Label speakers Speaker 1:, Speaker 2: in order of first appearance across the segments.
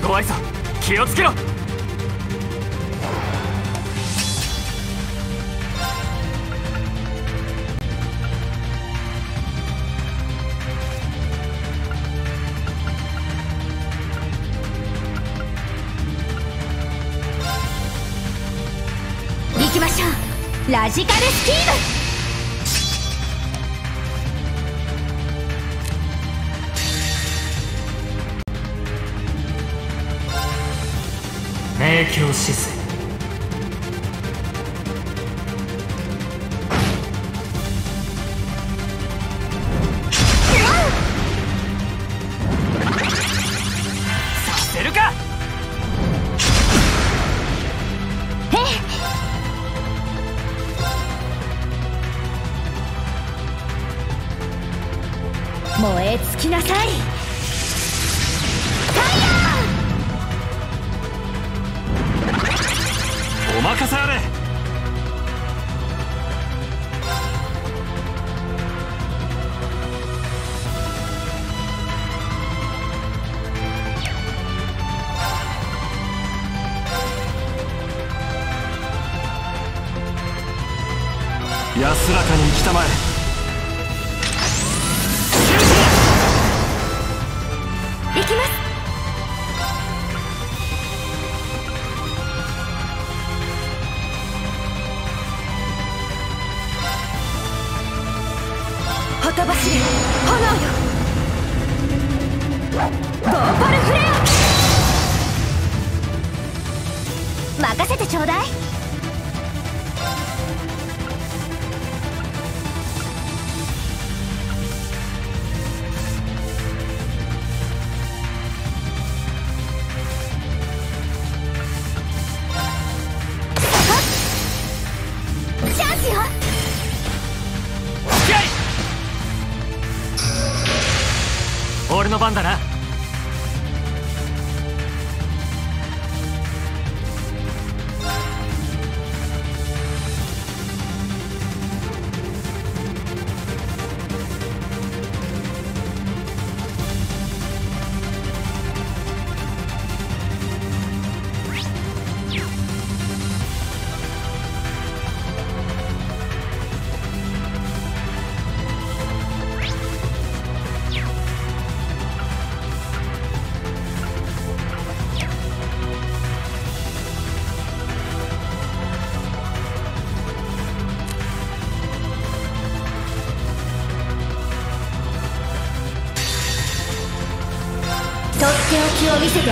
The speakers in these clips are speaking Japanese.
Speaker 1: 手強いさ。気をつけろ。
Speaker 2: 強システム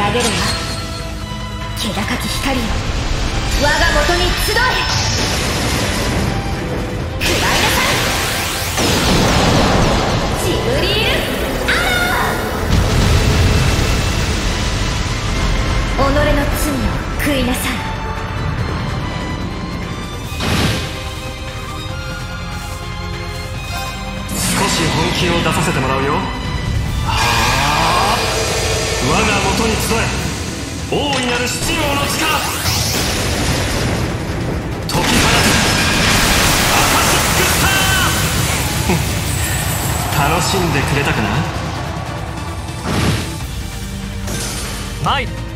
Speaker 1: 流れ
Speaker 2: る
Speaker 1: 楽しんでくれたかな？参る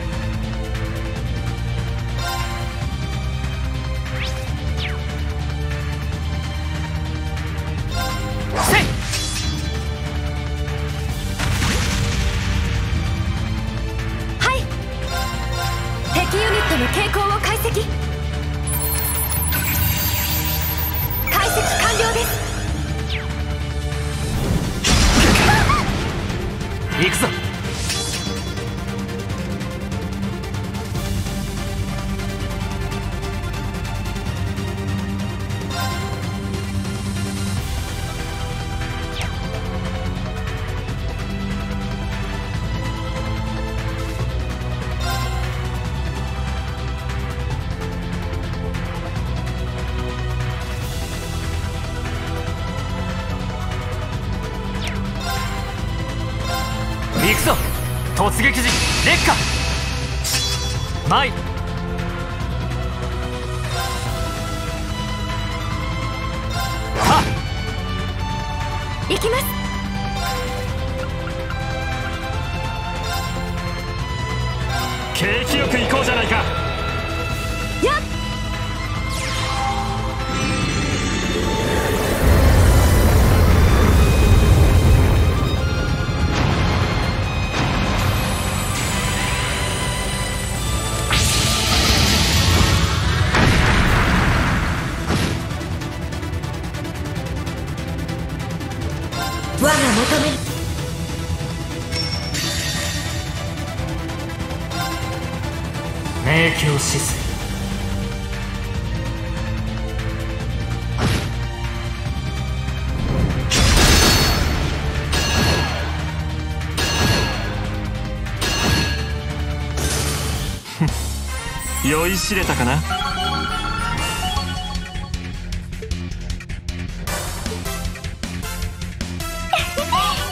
Speaker 3: 酔いしれたかな？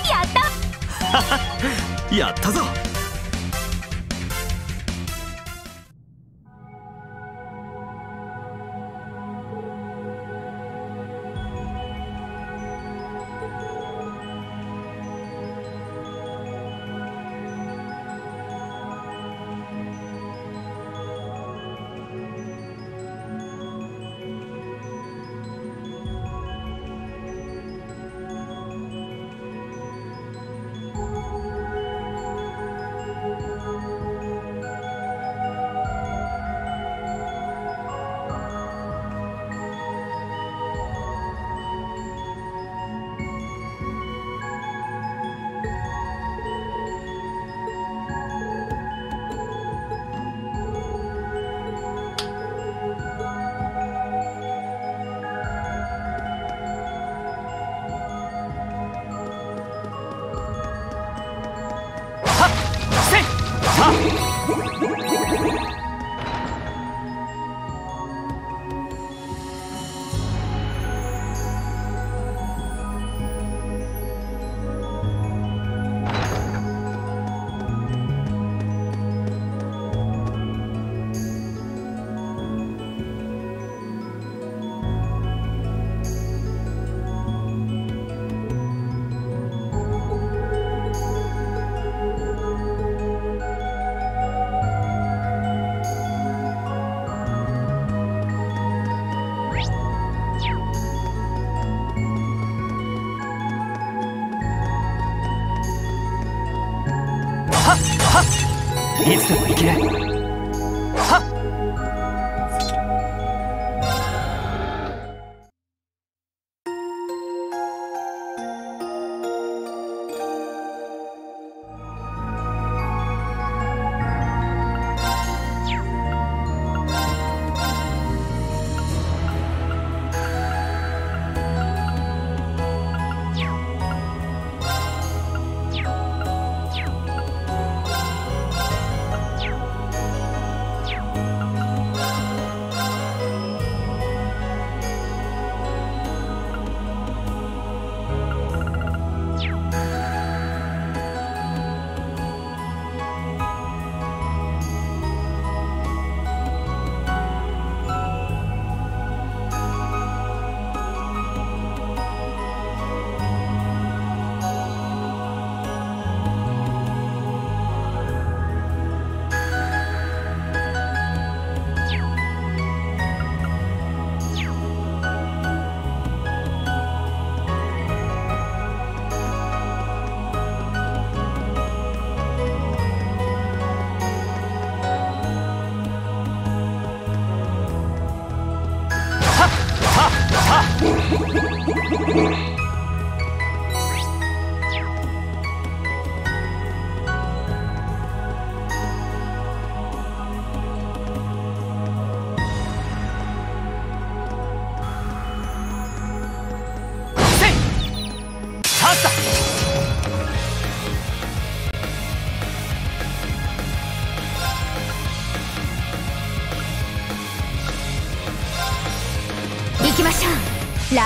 Speaker 2: やった。
Speaker 1: やったぞ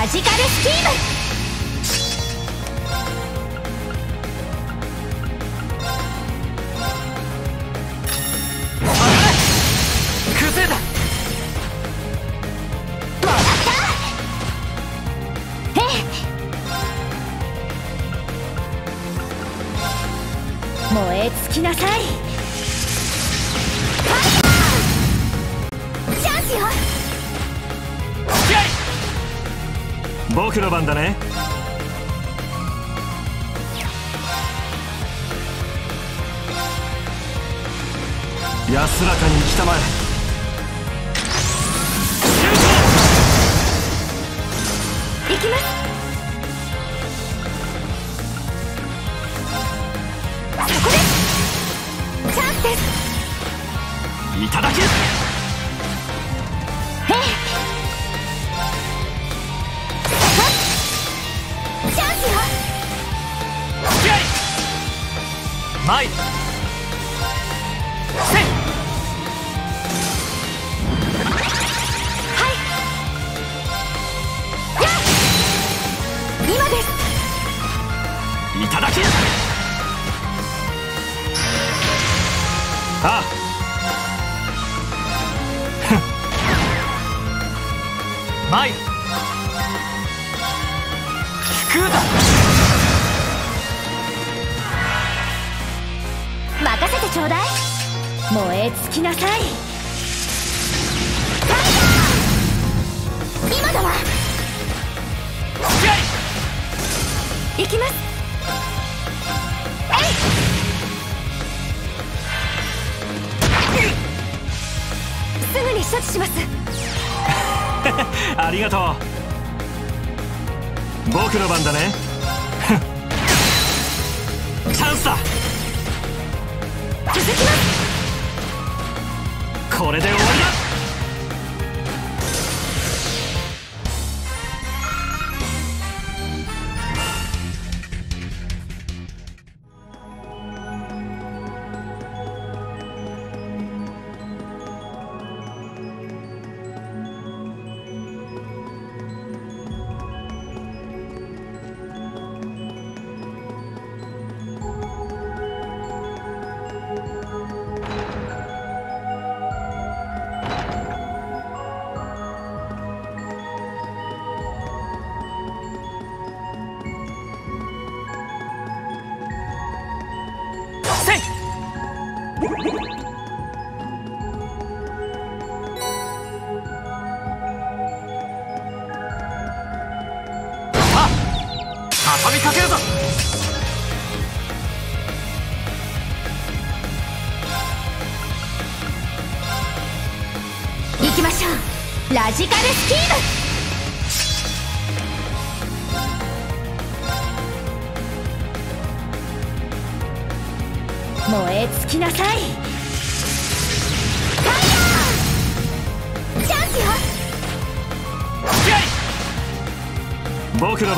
Speaker 2: ジカルスキーム。燃え尽きなさい
Speaker 3: 僕の番だね。安らかに
Speaker 2: 行き
Speaker 3: た
Speaker 2: まえ。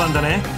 Speaker 3: んだね。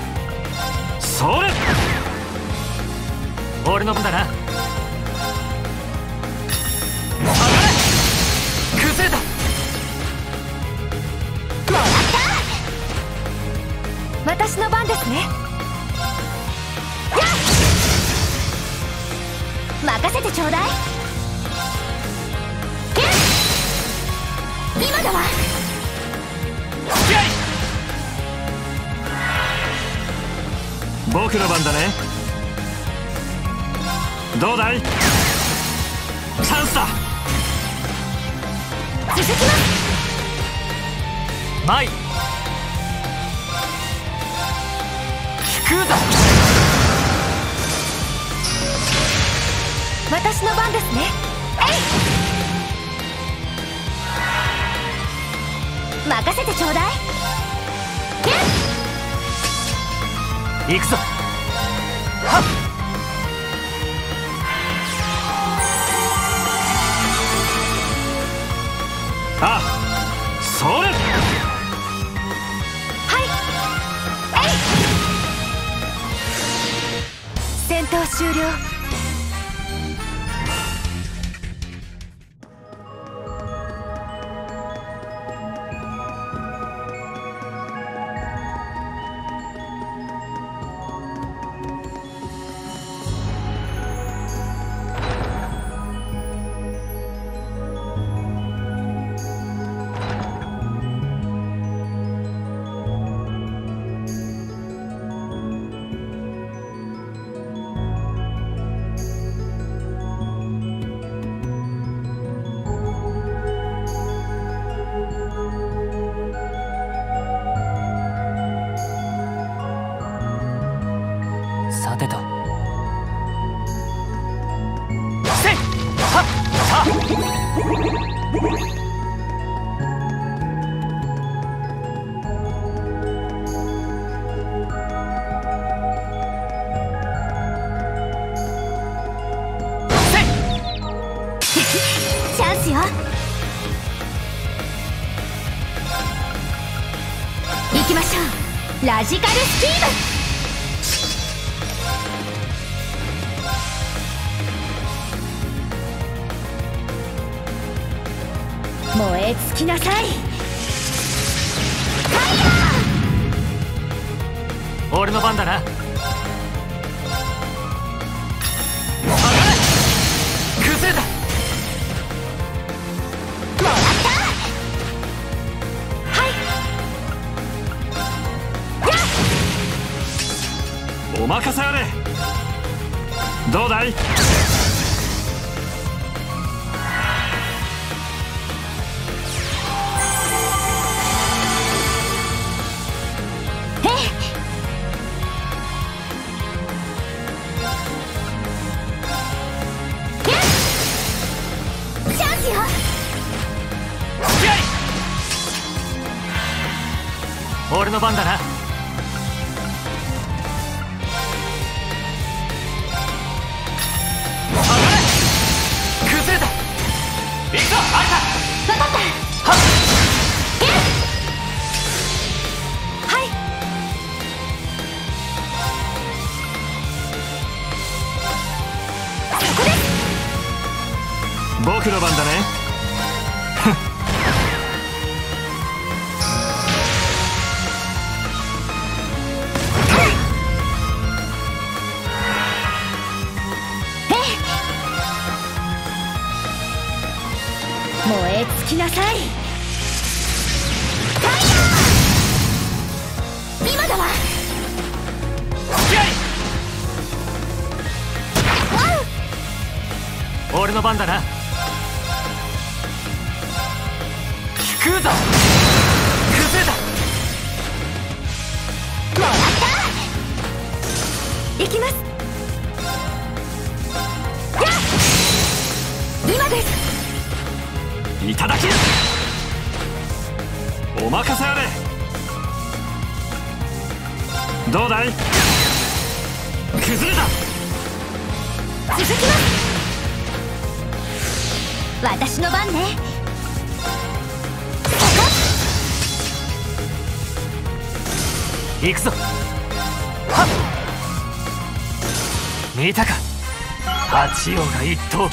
Speaker 3: 潮が
Speaker 1: 一
Speaker 4: 等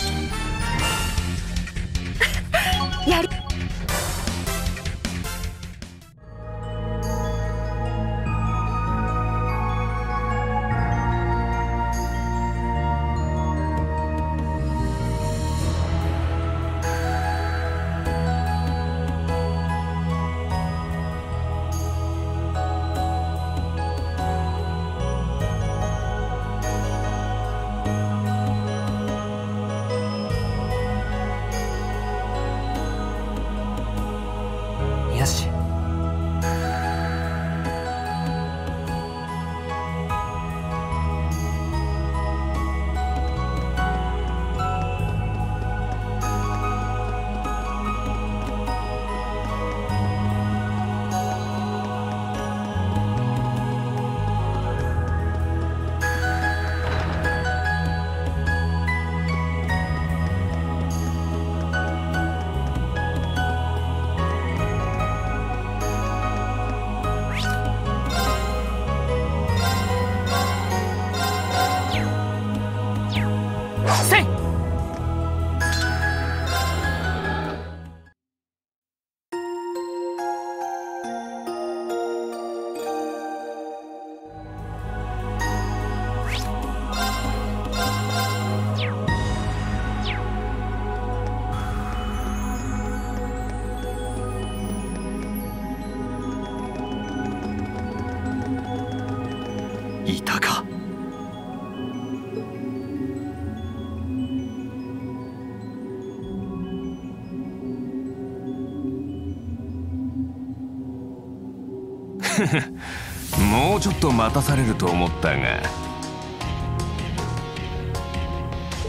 Speaker 4: ちょっと待たされると思ったが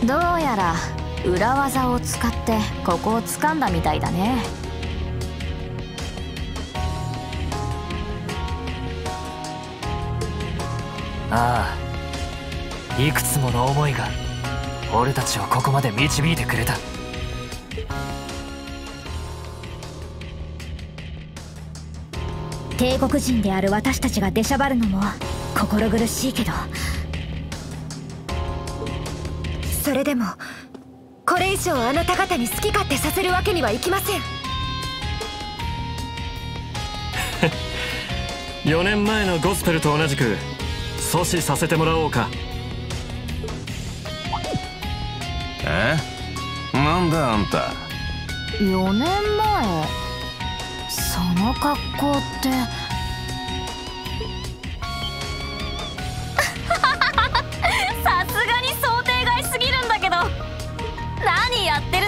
Speaker 5: どうやら裏技を使ってここを掴んだみたいだね
Speaker 1: ああいくつもの思いが俺たちをここまで導いてくれた。
Speaker 2: 帝国人である私たちが出しゃばるのも心苦しいけど。それでもこれ以上あなた方に好き勝手させるわけにはいきません。
Speaker 3: 4年前のゴスペルと同じく阻止させてもらおうか。
Speaker 4: え？なんだあんた
Speaker 2: ？4年前？その格好って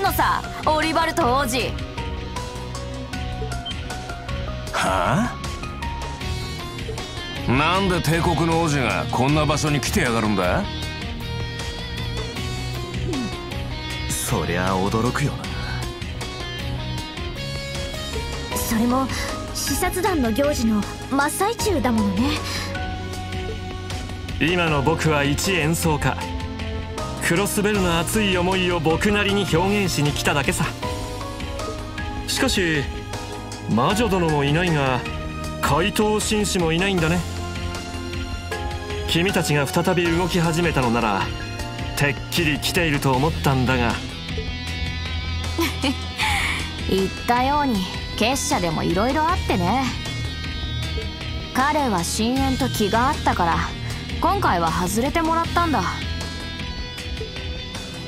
Speaker 5: のさオリバルト王子。
Speaker 4: はあ？なんで帝国の王子がこんな場所に来てやがるんだ？
Speaker 3: そりゃ驚くよな。
Speaker 2: それも視察団の行事の真っ最中だものね。
Speaker 3: 今の僕は一演奏家クロスベルの熱い思いを僕なりに表現しに来ただけさ。しかし魔女殿もいないが怪盗紳士もいないんだね。君たちが再び動き始めたのならてっきり来ていると思ったんだが。
Speaker 5: 言ったように結社でも色々あってね。彼は深淵と気があったから今回は外れてもらったんだ。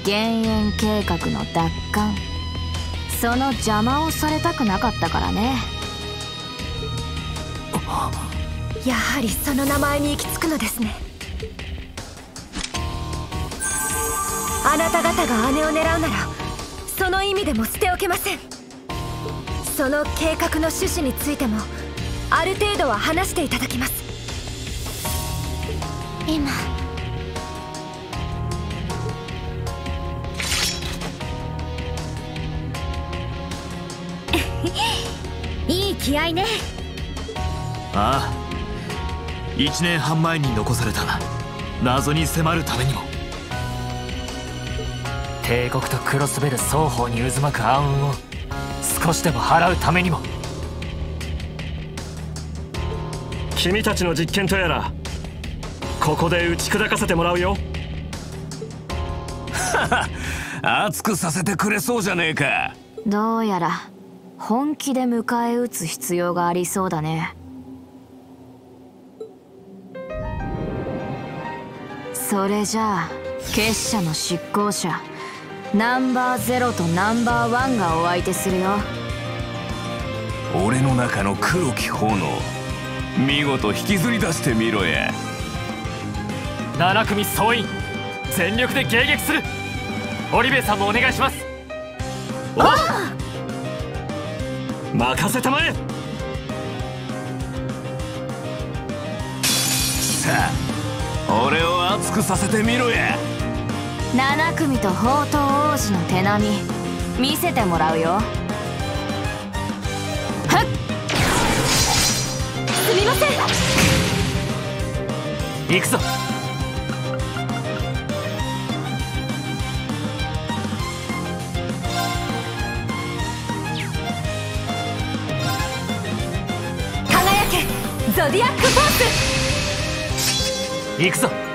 Speaker 5: 減塩計画の奪還。その邪魔をされたくなかったからね。
Speaker 2: やはりその名前に行き着くのですね。あなた方が姉を狙うならその意味でも捨ておけません。その計画の趣旨についてもある程度は話していただきます。今 いい気合いね。
Speaker 6: ああ。1年半前に残された。謎に迫るためにも。
Speaker 1: 帝国とクロスベル双方に渦巻く暗雲を少しでも払うためにも。
Speaker 3: 君たちの実験とやらここで打ち砕かせてもらうよ。
Speaker 4: 熱くさせてくれそうじゃねえか。
Speaker 5: どうやら本気で迎え撃つ必要がありそうだね。それじゃあ結社の執行者ナンバーゼロとナンバーワンがお相手するよ。
Speaker 4: 俺の中の黒き炎見事引きずり出してみろや。
Speaker 1: 7組総員全力で迎撃する。オリベイさんもお願いします
Speaker 3: 任せたまえ！
Speaker 4: さあ俺を熱くさせてみろや
Speaker 5: ！7組と宝刀王子の手並み見せてもらうよ。はっ！
Speaker 2: すみません。
Speaker 1: 行くぞ
Speaker 2: ゾディアックフォース
Speaker 1: 行くぞ。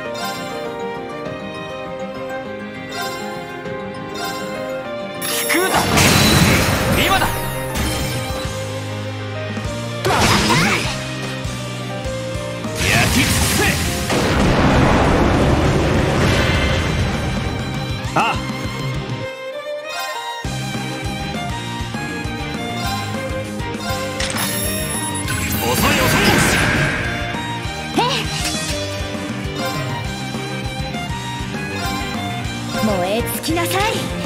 Speaker 4: き
Speaker 2: なさい。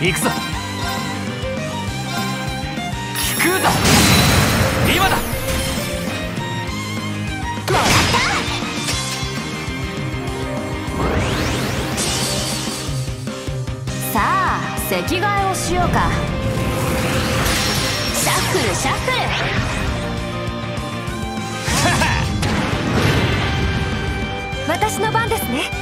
Speaker 2: 行
Speaker 1: くぞ。聞くぞ。今だ。
Speaker 5: さあ席替えをしようか。シャッフルシャッフル。
Speaker 2: 私の番ですね。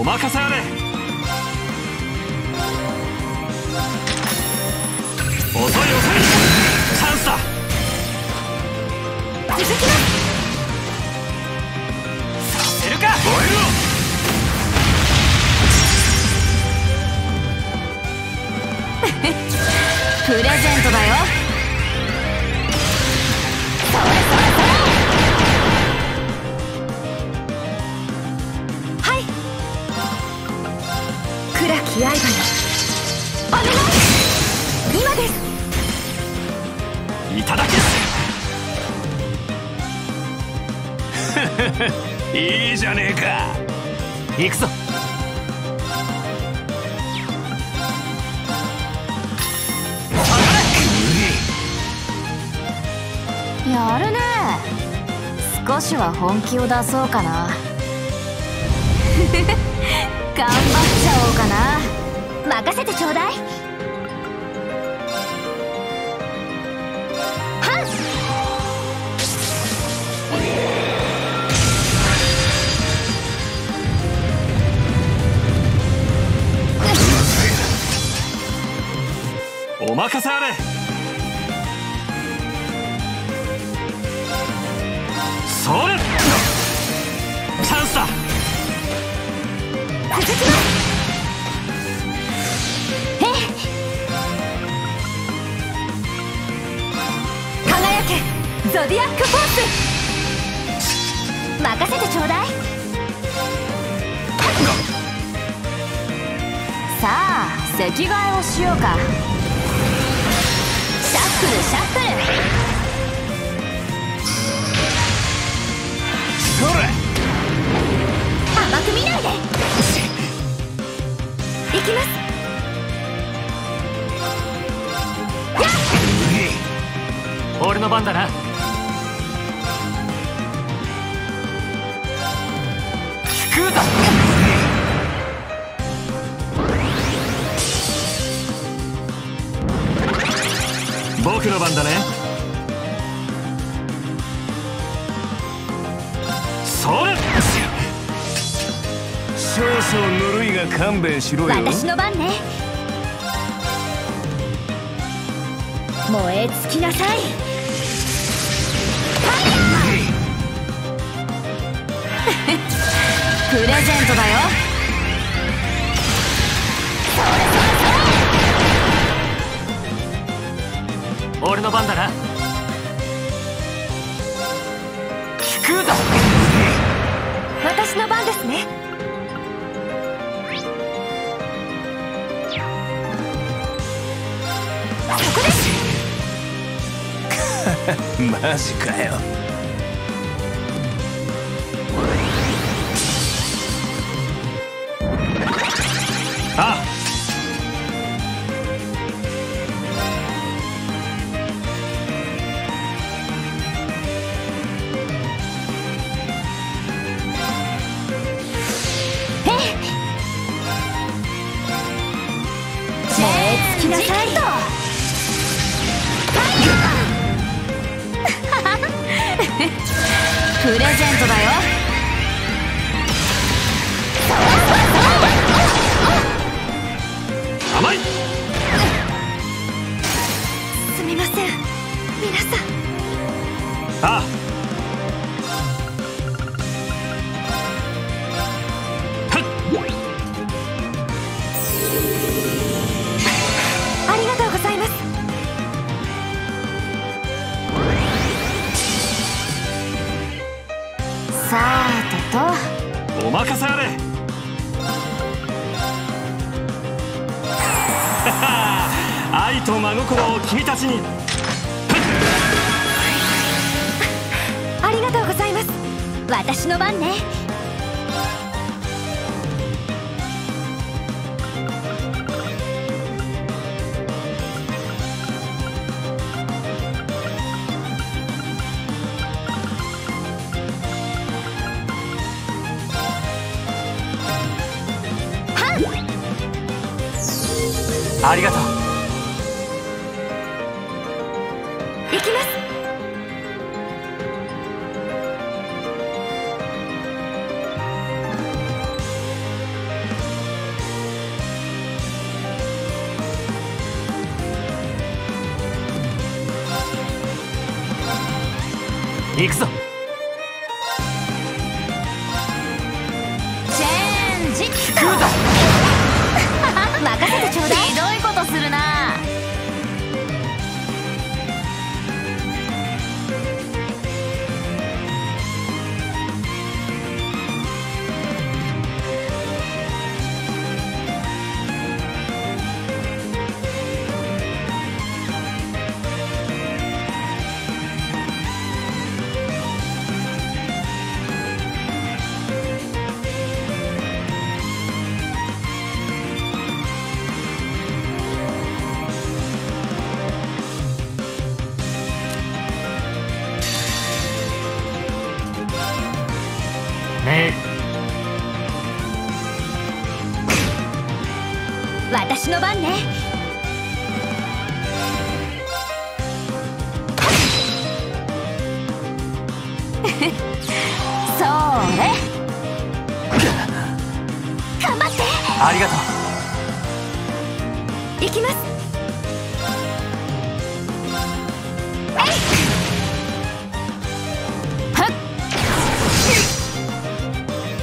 Speaker 3: お任せあれ。遅い遅い。チャンスだ。
Speaker 2: 続きます。
Speaker 1: させるか。
Speaker 5: プレゼントだよ
Speaker 2: 刃にお願い。今です。
Speaker 3: いただき
Speaker 4: いいじゃねえか。
Speaker 1: 行くぞ。
Speaker 5: やるね。少しは本気を出そうかな。頑張っちゃおうかな。
Speaker 2: 任せてちょうだい。はん
Speaker 3: お任せあれ。
Speaker 2: ディアックフォース。任せてちょうだい。
Speaker 5: さあ席替えをしようか。シャッフルシャッフル。
Speaker 4: それ。
Speaker 2: 甘く見ないで。行きます。
Speaker 1: 俺の番だな
Speaker 3: 僕の番だね。それ。
Speaker 4: 少々ぬるいが勘弁しろよ。
Speaker 2: 私の番ね。燃え尽きなさい。
Speaker 5: ファイヤープレゼントだよ。
Speaker 1: 俺の番だな。聞くぞ。
Speaker 2: 私の番ですね。そこです。
Speaker 4: マジかよ
Speaker 5: てと
Speaker 3: お任せあれ。愛と真心を君たちに。
Speaker 2: ありがとうございます。私の番ね。
Speaker 1: ありがと
Speaker 2: う。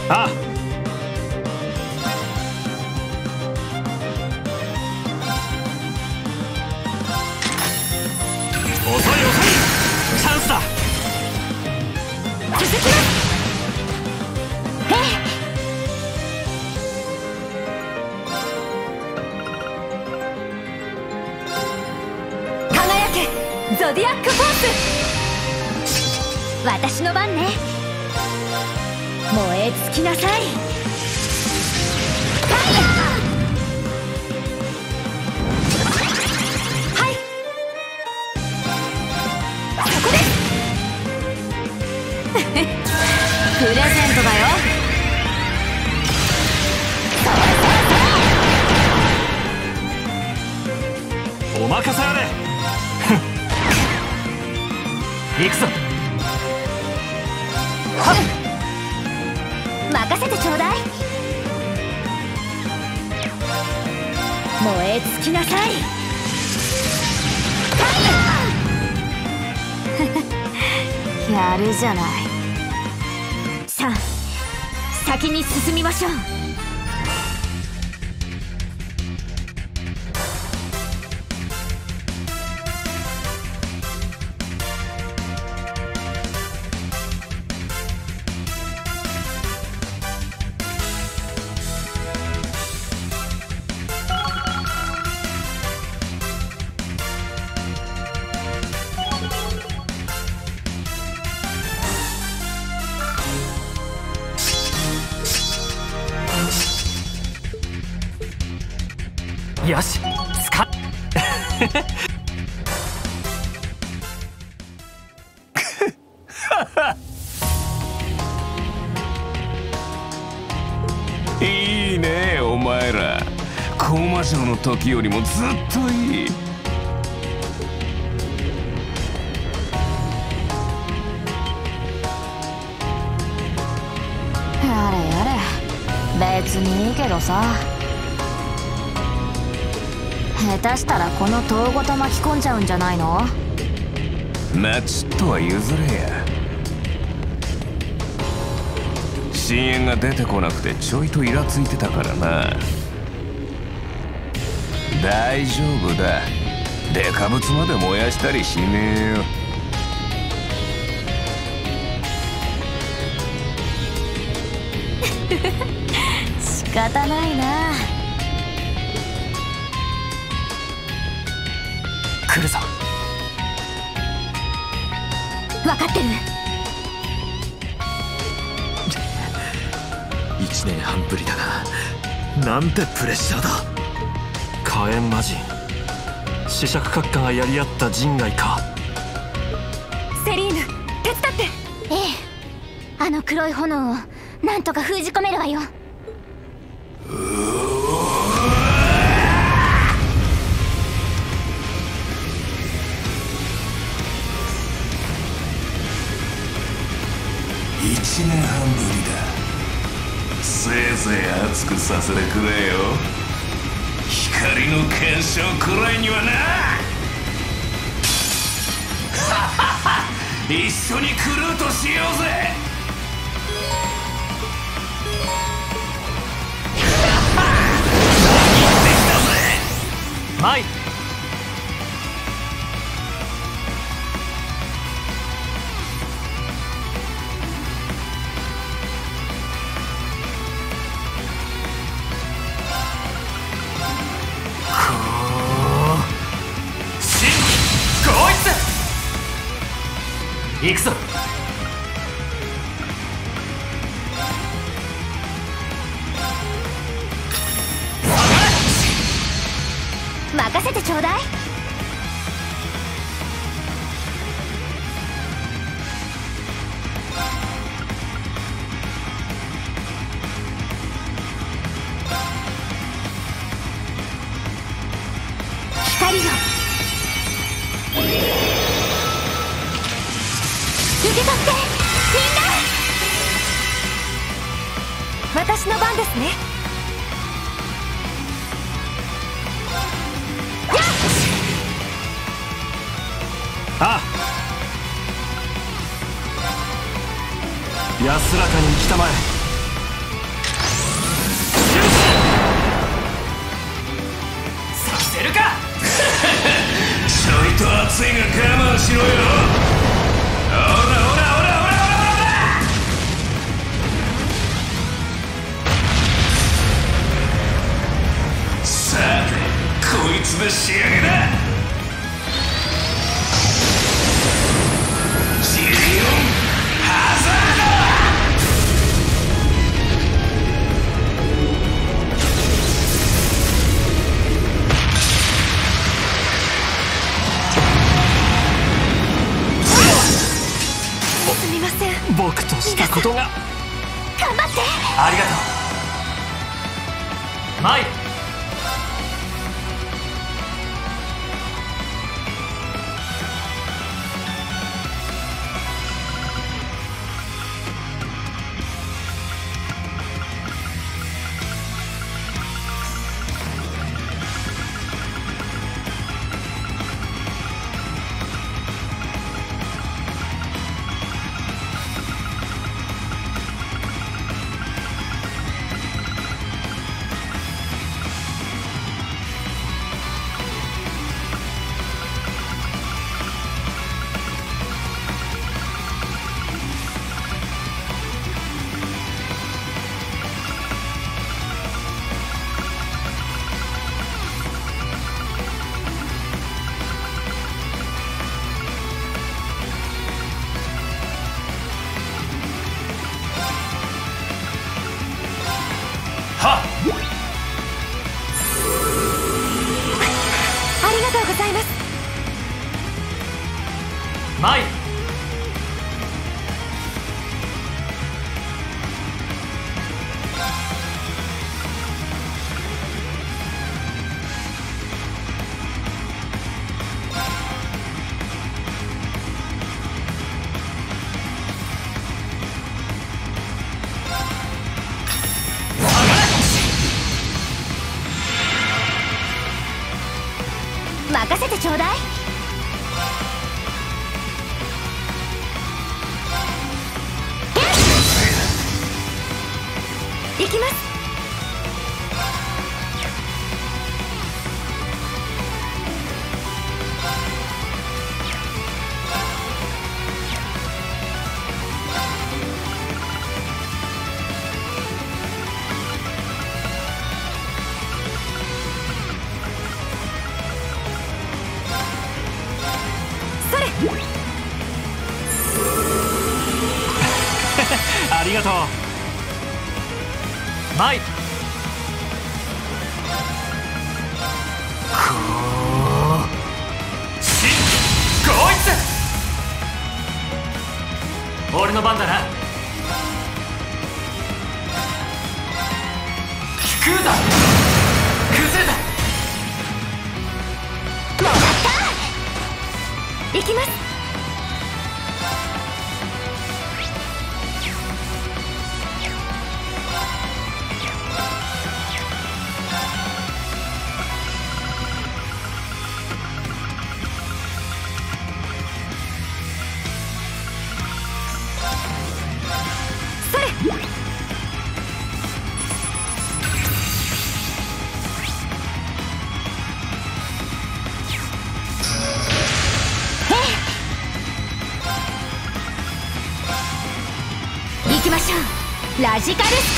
Speaker 2: あ
Speaker 4: ねお前ら。高魔城の時よりもずっといい。
Speaker 5: やれやれ。別にいいけどさ。下手したらこの塔ごと巻き込んじゃうんじゃないの？
Speaker 4: なちっとは譲れや深淵が出てこなくてちょいとイラついてたからな。大丈夫だ。デカブツまで燃やしたりしねえよ。
Speaker 5: 仕方ないな。
Speaker 1: 来るぞ。
Speaker 2: 分かってる
Speaker 6: 1年半ぶりだな。なんてプレッシャーだ。
Speaker 3: 火炎魔人。試釈閣下がやり合った人外か。
Speaker 2: セリーヌ手伝って。
Speaker 7: ええ。あの黒い炎をなんとか封じ込めるわよ
Speaker 4: くさせてくれよ。光の干渉くらいにはな。一緒にクルートしようぜ。
Speaker 1: マイ行くぞ。
Speaker 7: 任せてちょうだい。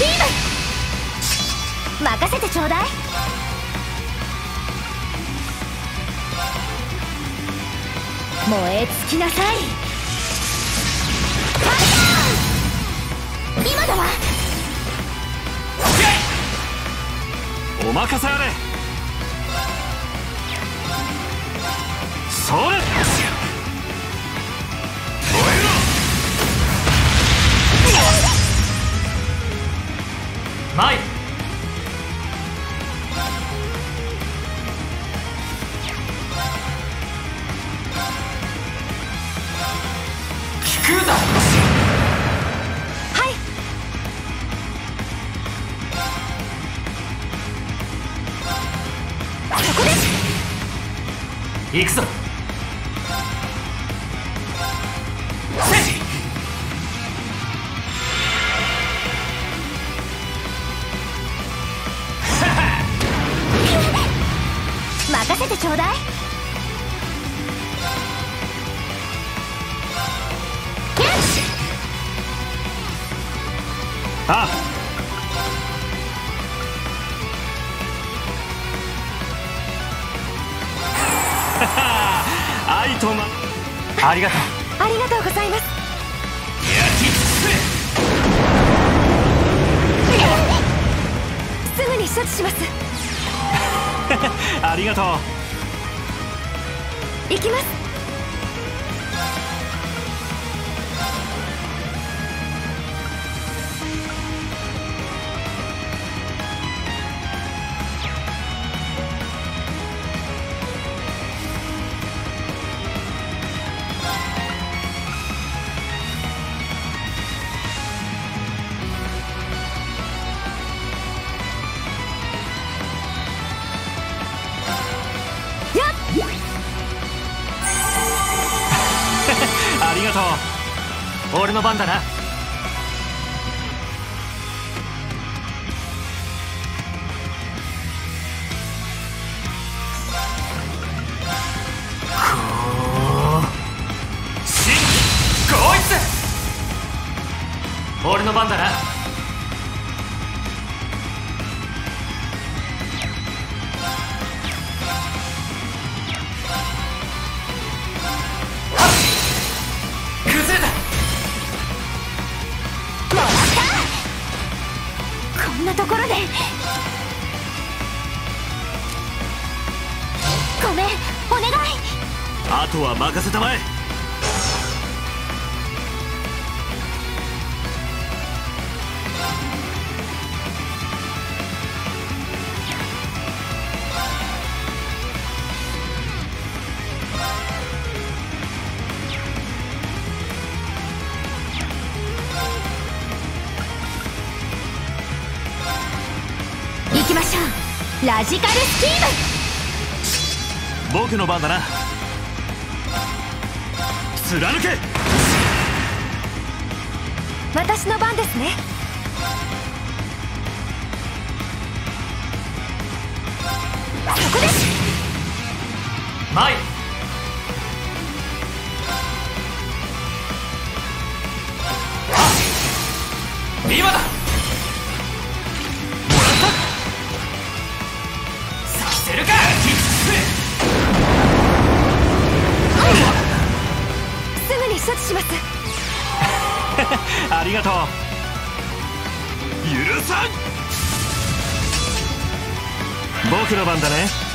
Speaker 4: ー
Speaker 7: ム任せてちょうだい。燃え尽きなさい。今だわ。
Speaker 3: お任せあれ。あ
Speaker 1: りがとう。
Speaker 2: 行きます。
Speaker 7: ジカルスキーム。
Speaker 6: 僕の番だな。貫け。
Speaker 2: 私の番ですね。
Speaker 7: そこです。
Speaker 1: 前あ今だ
Speaker 3: りがとう。
Speaker 6: 許さん。
Speaker 3: 僕の番だね。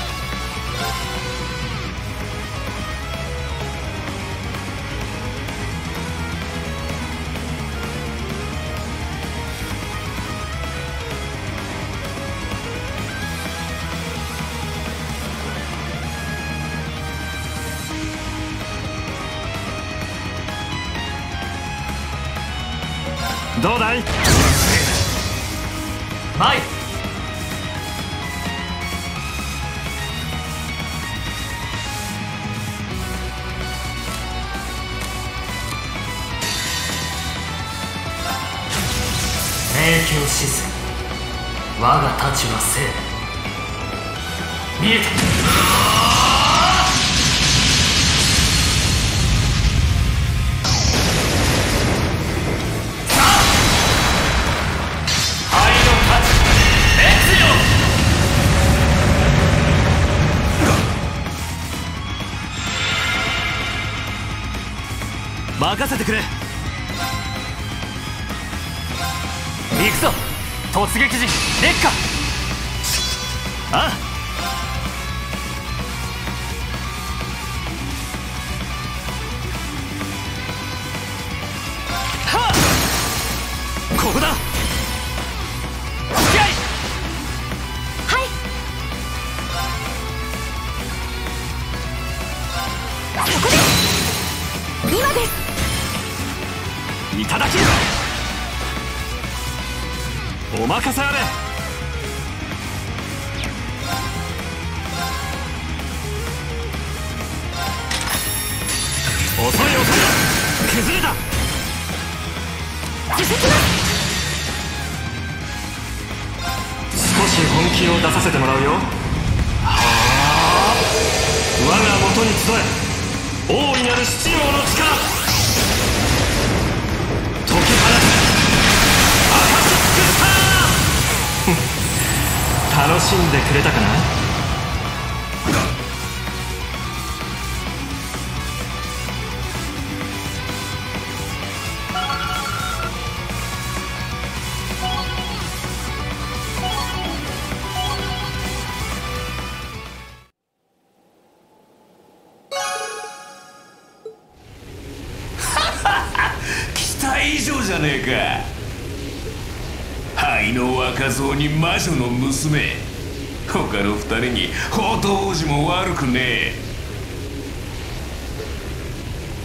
Speaker 3: どうだい？
Speaker 1: 前明鏡止水我が太刀は生見えた。
Speaker 6: 任せてくれ。
Speaker 1: 行くぞ。突撃陣烈火。
Speaker 6: あ
Speaker 3: あ。崩れた。
Speaker 2: 続きます。
Speaker 3: 少し本気を出させてもらうよ。はあ。我が元に集え。大いなる七王の力。解き放つ明かし尽くした。楽しんでくれたかな？
Speaker 4: 娘。他の二人に宝刀王子も悪くねえ。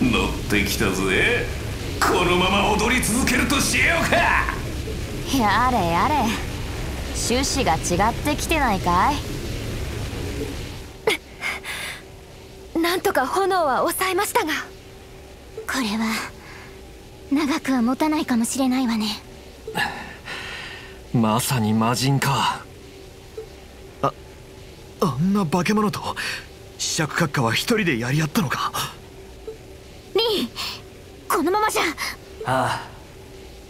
Speaker 4: 乗ってきたぜ。このまま踊り続けるとしようか。
Speaker 5: やれやれ。趣旨が違ってきてないか
Speaker 2: い？なんとか炎は抑えましたが。
Speaker 7: これは長くは持たないかもしれないわね。
Speaker 3: まさに魔人か。
Speaker 6: ああんな化け物と試着閣下は一人でやり合ったのか？
Speaker 7: リーこのままじゃ。
Speaker 1: ああ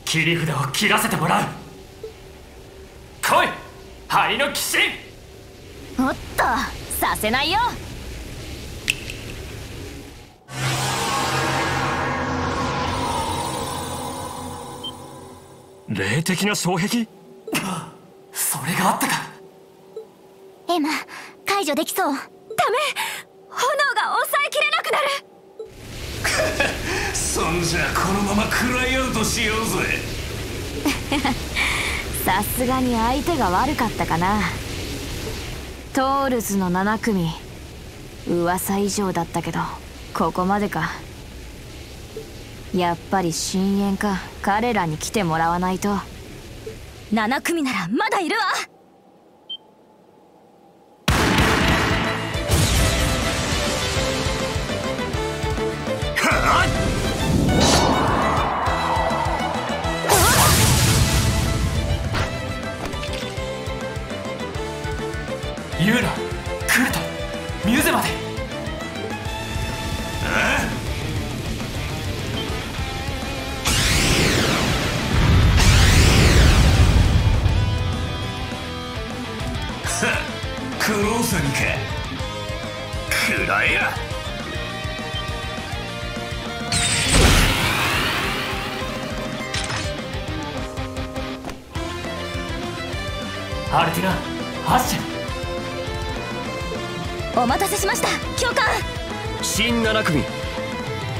Speaker 1: 切り札を切らせてもらう。来い灰の騎士！
Speaker 5: おっとさせないよ。
Speaker 3: 霊的な障壁？
Speaker 1: それがあったか
Speaker 7: エマ解除できそう。ダメ！
Speaker 2: 炎が抑えきれなくなる！
Speaker 4: そんじゃこのまま食らいアウトしようぜ。
Speaker 5: さすがに相手が悪かったかな。トールズの7組。噂以上だったけどここまでか。やっぱり深淵か。彼らに来てもらわないと。
Speaker 7: 7組ならまだいるわ
Speaker 8: computer.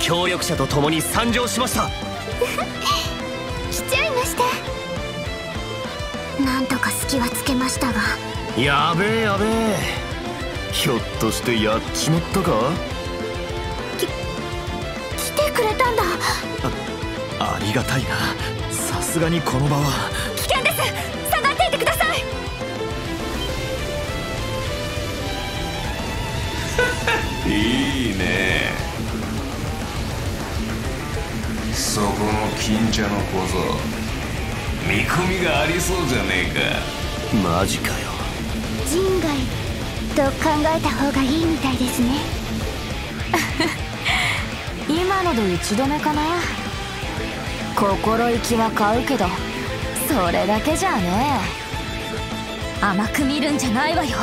Speaker 8: 協力者と共に参上しました。
Speaker 7: 来ちゃいました。なんとか隙はつけましたが。
Speaker 8: やべえやべえ。ひょっとしてやっちまったか？
Speaker 7: 来てくれたんだ。
Speaker 6: ありがたいな。さすがにこの場は。
Speaker 2: 危険です。下がっていてください。
Speaker 4: いいねそこの金茶の小僧。見込みがありそうじゃねえ
Speaker 8: マジかよ。
Speaker 7: 人外と考えた方がいいみたいですね。
Speaker 5: 今ので打ち止めかな。心意気は買うけどそれだけじゃね
Speaker 7: 甘く見るんじゃないわよ。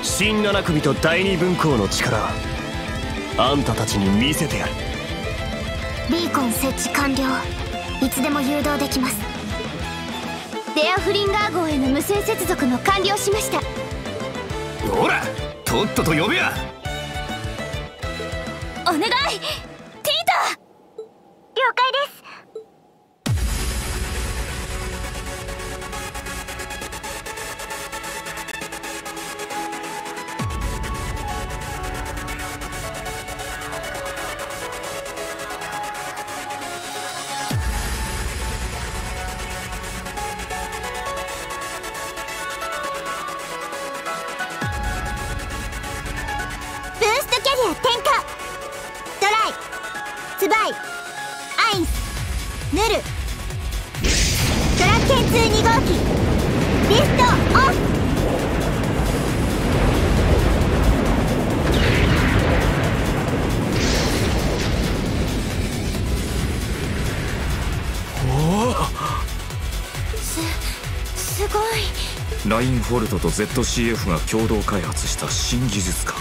Speaker 8: 新7組と第二分校の力あんたたちに見せてやる
Speaker 7: ビーコン設置完了。いつでも誘導できます。デアフリンガー号への無線接続も完了しました。
Speaker 8: ほらとっとと呼べや。
Speaker 7: お願いボルト
Speaker 9: と ZCF が共同開発した新技術か。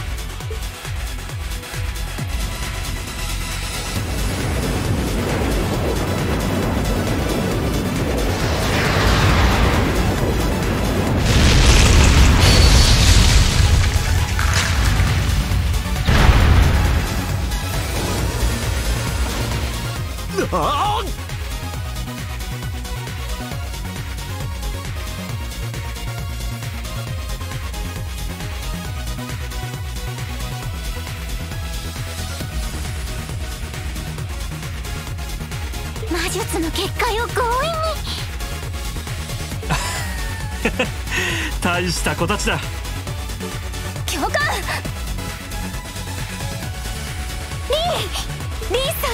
Speaker 3: た子たちだ。
Speaker 2: 教官。リーリーさ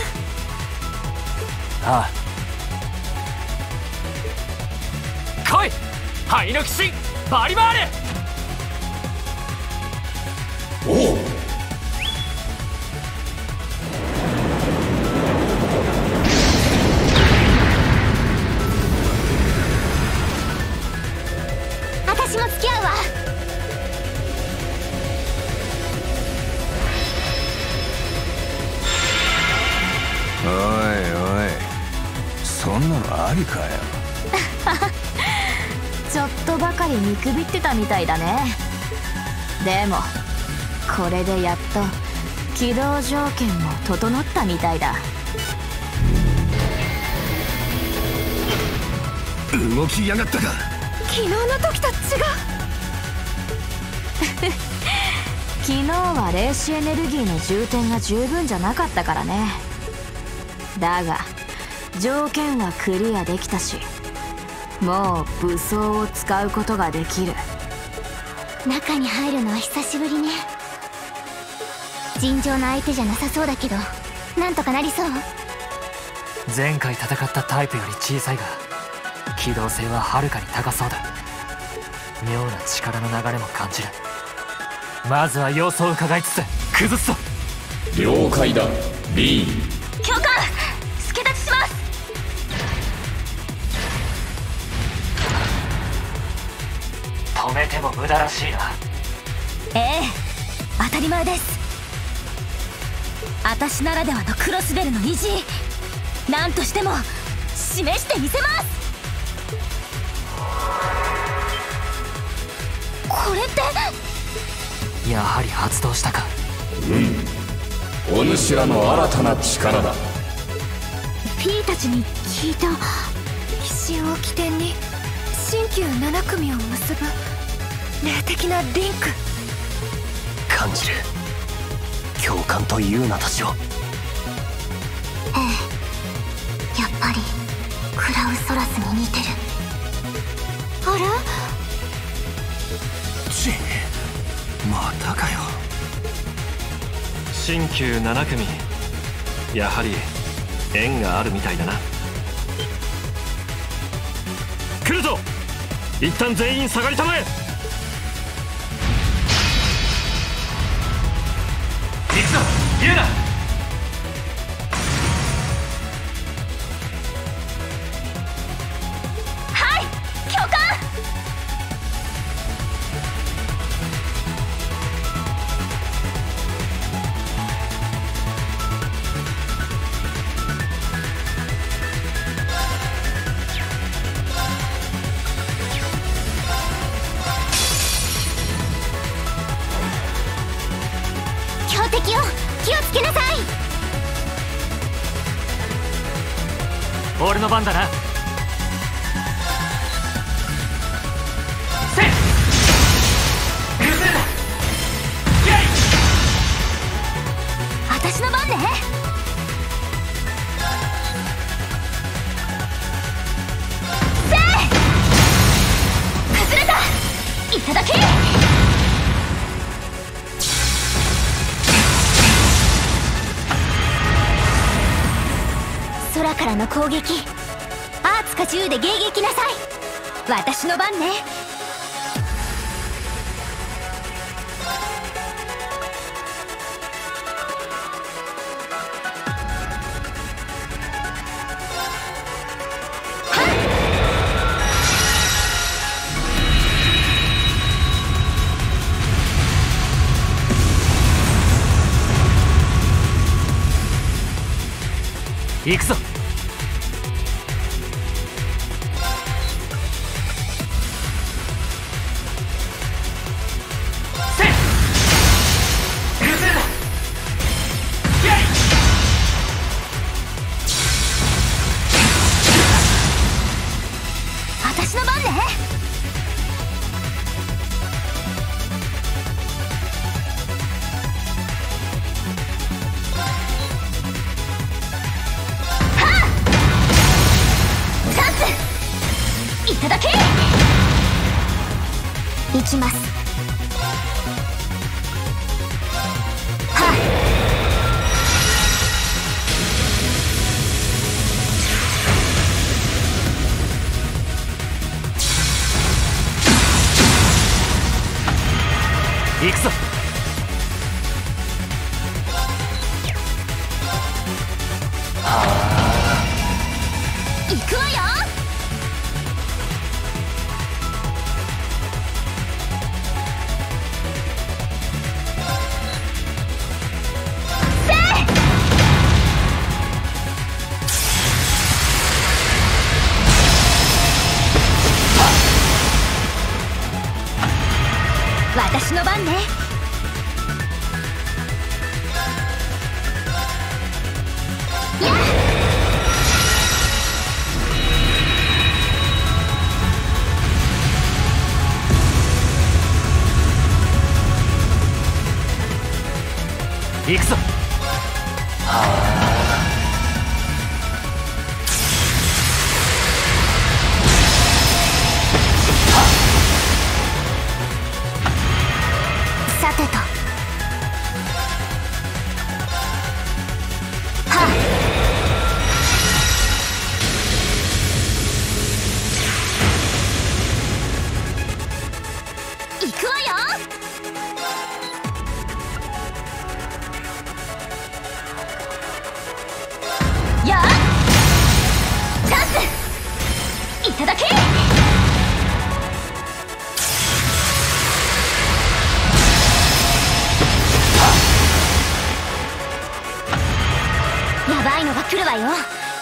Speaker 2: ん。
Speaker 1: ああ。来い灰の騎士バリバーレ。
Speaker 4: おうんなのありかよ。
Speaker 5: ちょっとばかり見くびってたみたいだね。でもこれでやっと起動条件も整ったみたいだ。
Speaker 4: 動きやがったか。
Speaker 2: 昨日の時と違う。
Speaker 5: 昨日は霊視エネルギーの充填が十分じゃなかったからね。だが条件はクリアできたしもう武装を使うことができる。
Speaker 7: 中に入るのは久しぶりね。尋常な相手じゃなさそうだけどなんとかなりそう。
Speaker 1: 前回戦ったタイプより小さいが機動性ははるかに高そうだ。妙な力の流れも感じる。まずは様子を伺いつつ崩すぞ。
Speaker 9: 了解だ。リーン
Speaker 1: 止めても無駄らしいな。
Speaker 2: ええ当たり前です。私ならではのクロスベルの意地何としても示してみせます。これって？
Speaker 1: やはり発動したか。
Speaker 9: お主らの新たな力だ。
Speaker 2: P たちに聞いた。奇襲を起点に新旧7組を結ぶ霊的なリンク。
Speaker 8: 感じる。教官とユーナたちを。
Speaker 7: やっぱりクラウソラスに似てる。
Speaker 2: あれ？
Speaker 4: ちまたかよ。
Speaker 3: 新旧7組。やはり縁があるみたいだな。来るぞ！一旦全員下がりたまえ
Speaker 1: くぞ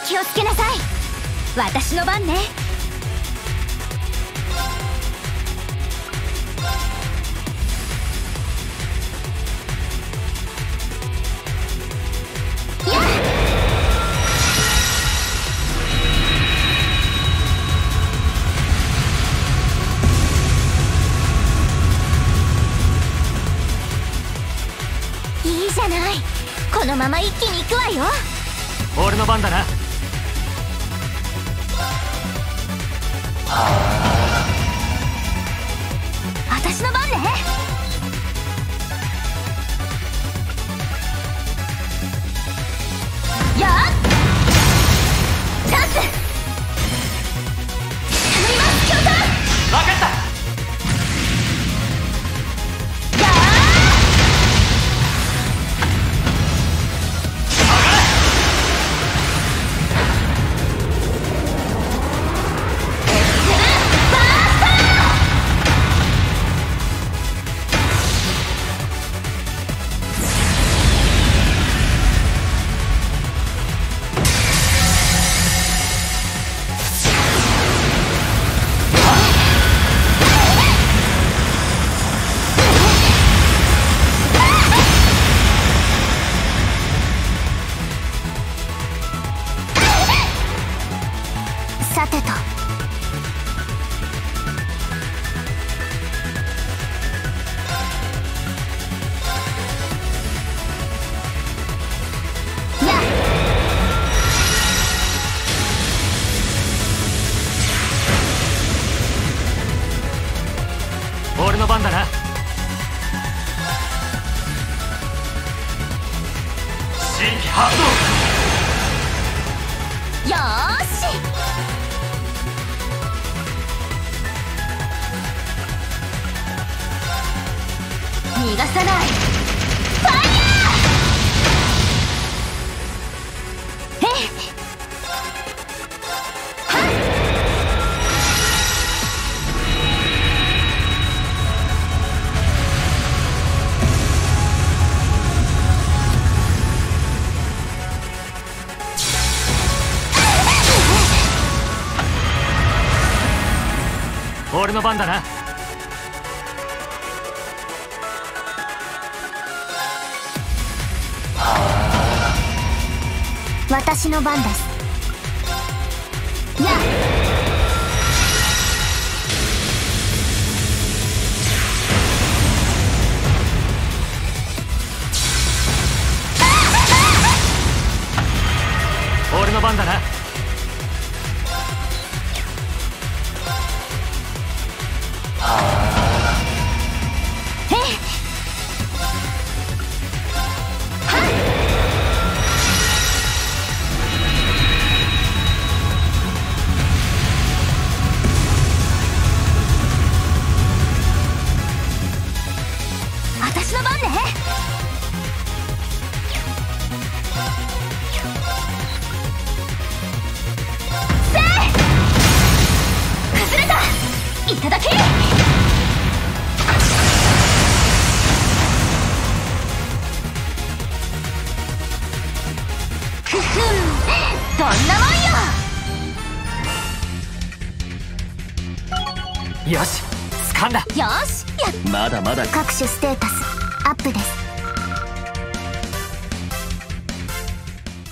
Speaker 7: 気をつけなさい。
Speaker 2: 私の番ね。いい
Speaker 7: じゃない。このまま一気に行くわよ。
Speaker 1: 俺の番だな。
Speaker 7: 私の番ね。
Speaker 1: 俺の番だな。新規発動。
Speaker 7: よーし。逃がさない。ファイヤー！え？い
Speaker 1: 俺の番だな。
Speaker 7: 私の番です。
Speaker 10: もんよ
Speaker 11: よし掴んだ
Speaker 10: よしや
Speaker 12: まだまだ
Speaker 10: 各種ステータスアップです